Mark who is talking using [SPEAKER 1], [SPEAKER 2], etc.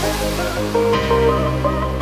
[SPEAKER 1] Música